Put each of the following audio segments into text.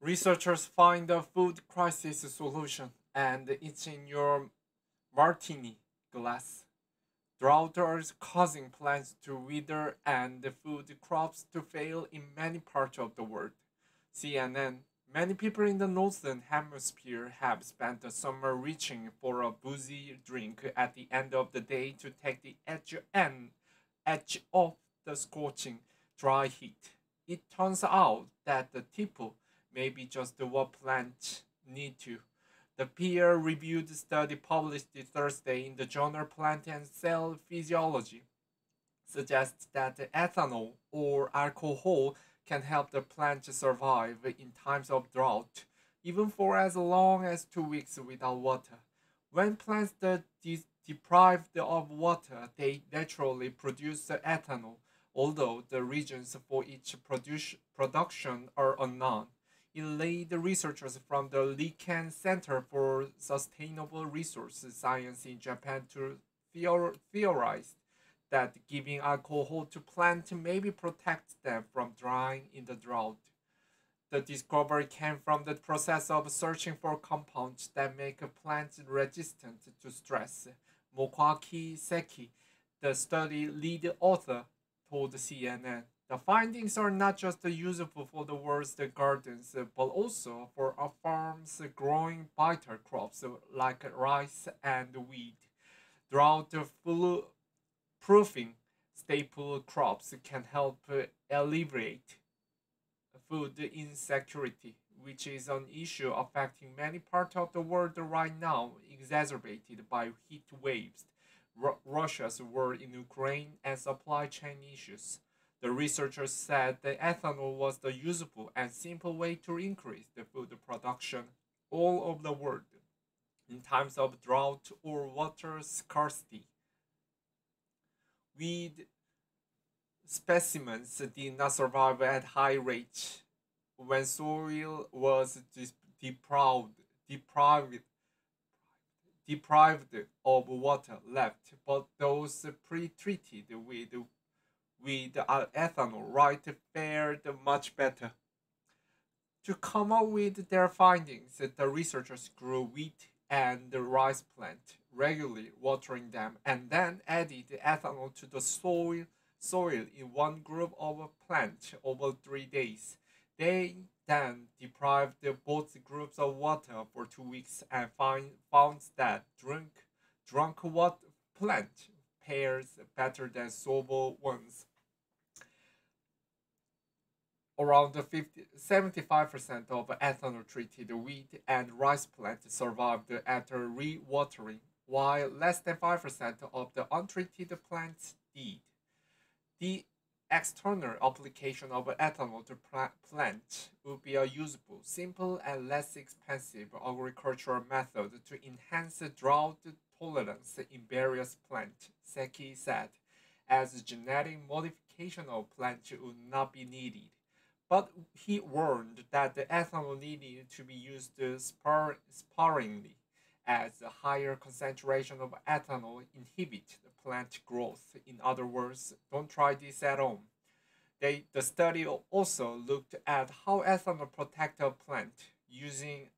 Researchers find a food crisis solution, and it's in your martini glass. Drought is causing plants to wither and food crops to fail in many parts of the world. CNN Many people in the northern hemisphere have spent the summer reaching for a boozy drink at the end of the day to take the edge and edge off the scorching dry heat. It turns out that the tipple may be just what plants need to. The peer-reviewed study published Thursday in the journal Plant and Cell Physiology suggests that ethanol or alcohol can help the plant survive in times of drought, even for as long as two weeks without water. When plants are de deprived of water, they naturally produce ethanol, although the regions for each production are unknown. It led researchers from the Riken Center for Sustainable Resource Science in Japan to theorize that giving alcohol to plants maybe protects them from drying in the drought. The discovery came from the process of searching for compounds that make plants resistant to stress. Motoaki Seki, the study lead author, told CNN. The findings are not just useful for the world's gardens, uh, but also for farms growing vital crops like rice and wheat. Drought proofing staple crops can help uh, alleviate food insecurity, which is an issue affecting many parts of the world right now, exacerbated by heat waves, Russia's war in Ukraine, and supply chain issues. The researchers said that ethanol was the useful and simple way to increase the food production all over the world. In times of drought or water scarcity weed specimens did not survive at high rates. When soil was deprived, deprived, deprived of water left, but those pre-treated with, with ethanol right fared much better. To come up with their findings, the researchers grew wheat and the rice plant, regularly watering them, and then added ethanol to the soil, soil in one group of plants over three days. They then deprived both groups of water for two weeks and find, found that drunk, drunk water plant pairs better than sober ones around 50, 75% of ethanol treated wheat and rice plants survived after re-watering, while less than 5% of the untreated plants did. The external application of ethanol to plant would be a usable, simple, and less expensive agricultural method to enhance drought tolerance in various plants, Seki said, as genetic modification of plants would not be needed but he warned that the ethanol needed to be used spar sparingly, as a higher concentration of ethanol inhibit the plant growth. In other words, don't try this at home. They, the study also looked at how ethanol protects a plant using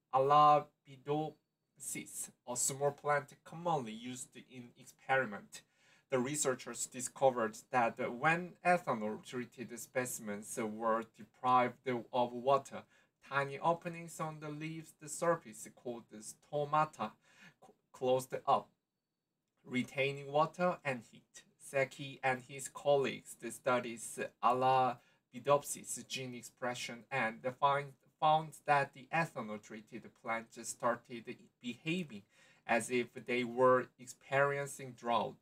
Arabidopsis, a small plant commonly used in experiment the researchers discovered that when ethanol treated specimens were deprived of water, tiny openings on the leaves surface called stomata closed up, retaining water and heat. Seki and his colleagues studied Arabidopsis gene expression and find, found that the ethanol treated plants started behaving as if they were experiencing drought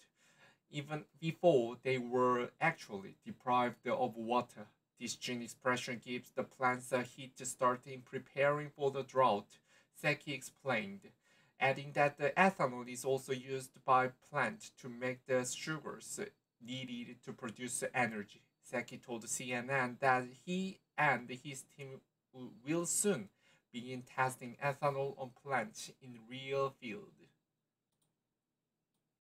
even before they were actually deprived of water. This gene expression gives the plants a heat to start in preparing for the drought, Seki explained, adding that the ethanol is also used by plants to make the sugars needed to produce energy. Seki told CNN that he and his team will soon begin testing ethanol on plants in real field.